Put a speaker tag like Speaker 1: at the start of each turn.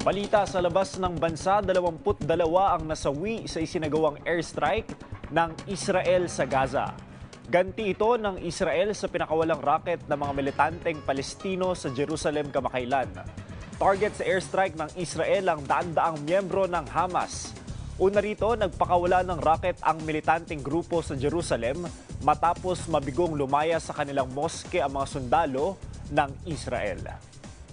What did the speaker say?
Speaker 1: Balita sa labas ng bansa, 22 ang nasawi sa isinagawang airstrike ng Israel sa Gaza. Ganti ito ng Israel sa pinakawalang rocket ng mga militanteng Palestino sa Jerusalem kamakailan. Target sa airstrike ng Israel ang daan-daang miyembro ng Hamas. Una rito, nagpakawala ng rocket ang militanteng grupo sa Jerusalem matapos mabigong lumaya sa kanilang moske ang mga sundalo ng Israel.